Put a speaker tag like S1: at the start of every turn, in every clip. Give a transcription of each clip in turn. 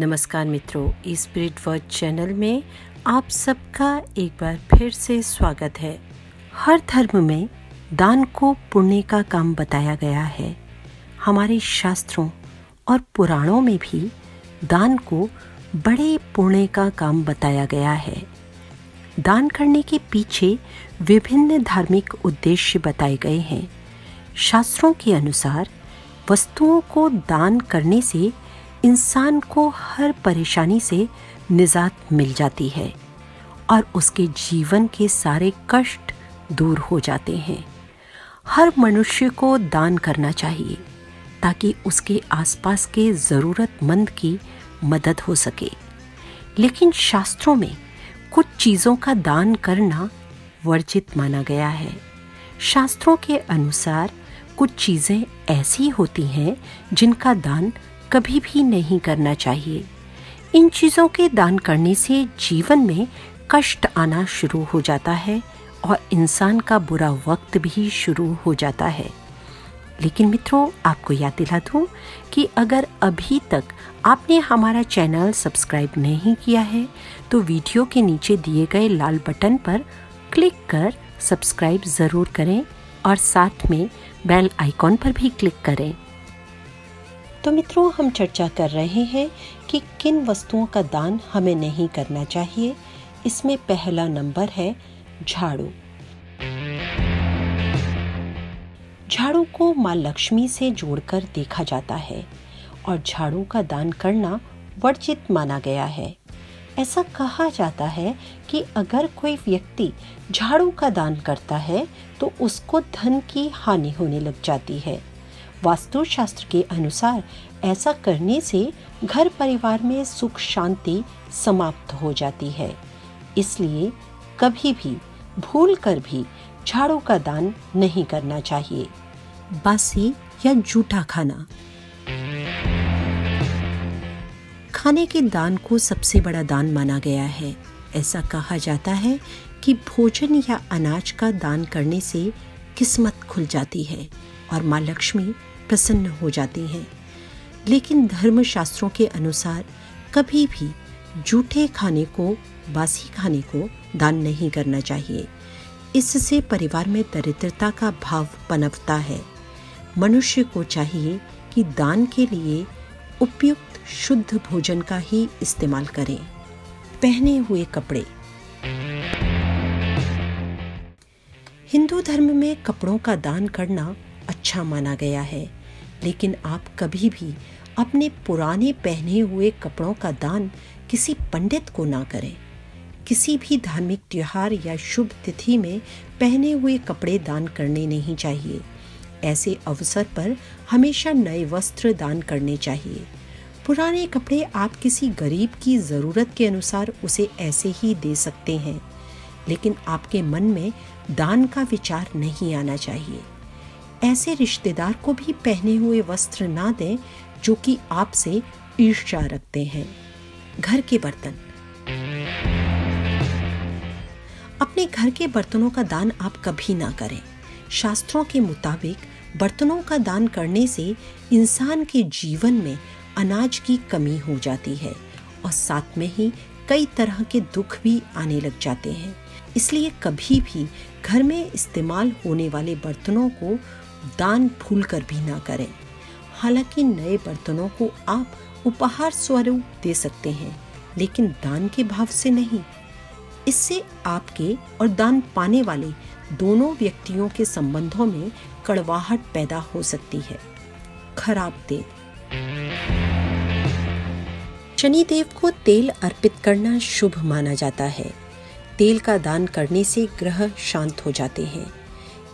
S1: नमस्कार मित्रों spirit word channel में आप सबका एक बार फिर से स्वागत है। हर धर्म में दान को पुण्य का काम बताया गया है। हमारे शास्त्रों और पुराणों में भी दान को बड़े पुण्य का काम बताया गया है। दान करने के पीछे विभिन्न धार्मिक उद्देश्य बताए गए हैं। शास्त्रों के अनुसार वस्तुओं को दान करने से इंसान को हर परेशानी से निजात मिल जाती है और उसके जीवन के सारे कष्ट दूर हो जाते हैं। हर मनुष्य को दान करना चाहिए ताकि उसके आसपास के ज़रूरतमंद की मदद हो सके। लेकिन शास्त्रों में कुछ चीज़ों का दान करना वर्जित माना गया है। शास्त्रों के अनुसार कुछ चीज़ें ऐसी होती हैं जिनका दान कभी भी नहीं करना चाहिए। इन चीज़ों के दान करने से जीवन में कष्ट आना शुरू हो जाता है और इंसान का बुरा वक्त भी शुरू हो जाता है। लेकिन मित्रों, आपको याद दिला दूँ कि अगर अभी तक आपने हमारा चैनल सब्सक्राइब नहीं किया है तो वीडियो के नीचे दिए गए लाल बटन पर क्लिक कर सब्सक्राइब ज़रूर करें और साथ में बेल आइकॉन पर भी क्लिक करें। तो मित्रों, हम चर्चा कर रहे हैं कि किन वस्तुओं का दान हमें नहीं करना चाहिए। इसमें पहला नंबर है झाड़ू। झाड़ू को माँ लक्ष्मी से जोड़कर देखा जाता है और झाड़ू का दान करना वर्जित माना गया है। ऐसा कहा जाता है कि अगर कोई व्यक्ति झाड़ू का दान करता है तो उसको धन की हानि होने लग जाती है। वास्तुशास्त्र के अनुसार ऐसा करने से घर परिवार में सुख शांति समाप्त हो जाती है। इसलिए कभी भी भूल कर भी झाड़ू का दान नहीं करना चाहिए। बासी या जूठा खाना। खाने के दान को सबसे बड़ा दान माना गया है। ऐसा कहा जाता है कि भोजन या अनाज का दान करने से किस्मत खुल जाती है। और माँ लक्ष्मी प्रसन्न हो जाती हैं। लेकिन धर्म शास्त्रों के अनुसार कभी भी जूठे खाने को, बासी खाने को दान नहीं करना चाहिए। इससे परिवार में दरिद्रता का भाव पनपता है। मनुष्य को चाहिए कि दान के लिए उपयुक्त शुद्ध भोजन का ही इस्तेमाल करें। पहने हुए कपड़े। हिंदू धर्म में कपड़ों का दान करना अच्छा माना गया है। लेकिन आप कभी भी अपने पुराने पहने हुए कपड़ों का दान किसी पंडित को ना करें। किसी भी धार्मिक त्यौहार या शुभ तिथि में पहने हुए कपड़े दान करने नहीं चाहिए। ऐसे अवसर पर हमेशा नए वस्त्र दान करने चाहिए। पुराने कपड़े आप किसी गरीब की ज़रूरत के अनुसार उसे ऐसे ही दे सकते हैं। लेकिन आपके मन में दान का विचार नहीं आना चाहिए। ऐसे रिश्तेदार को भी पहने हुए वस्त्र ना दें, जो कि आपसे ईर्ष्या रखते हैं। घर के बर्तन। अपने घर के बर्तनों का दान आप कभी ना करें। शास्त्रों के मुताबिक, बर्तनों का दान करने से इंसान के जीवन में अनाज की कमी हो जाती है और साथ में ही कई तरह के दुख भी आने लग जाते हैं। इसलिए कभी भी घर में इस्तेमाल होने वाले बर्तनों को दान भूल कर भी ना करें। हालाँकि नए बर्तनों को आप उपहार स्वरूप दे सकते हैं, लेकिन दान के भाव से नहीं। इससे आपके और दान पाने वाले दोनों व्यक्तियों के संबंधों में कड़वाहट पैदा हो सकती है। खराब तेल। शनिदेव को तेल अर्पित करना शुभ माना जाता है। तेल का दान करने से ग्रह शांत हो जाते हैं।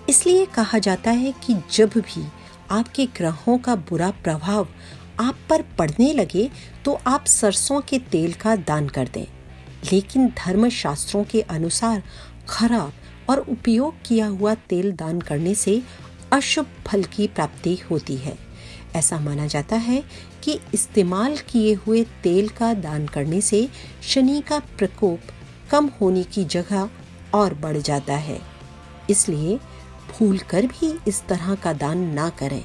S1: इसलिए कहा जाता है कि जब भी आपके ग्रहों का बुरा प्रभाव आप पर पड़ने लगे तो आप सरसों के तेल का दान कर दें। लेकिन धर्म शास्त्रों के अनुसार खराब और उपयोग किया हुआ तेल दान करने से अशुभ फल की प्राप्ति होती है। ऐसा माना जाता है कि इस्तेमाल किए हुए तेल का दान करने से शनि का प्रकोप कम होने की जगह और बढ़ जाता है। इसलिए भूल कर भी इस तरह का दान ना करें।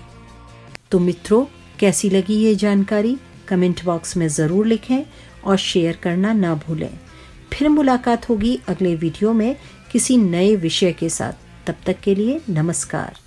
S1: तो मित्रों, कैसी लगी ये जानकारी? कमेंट बॉक्स में ज़रूर लिखें और शेयर करना ना भूलें। फिर मुलाकात होगी अगले वीडियो में किसी नए विषय के साथ। तब तक के लिए नमस्कार।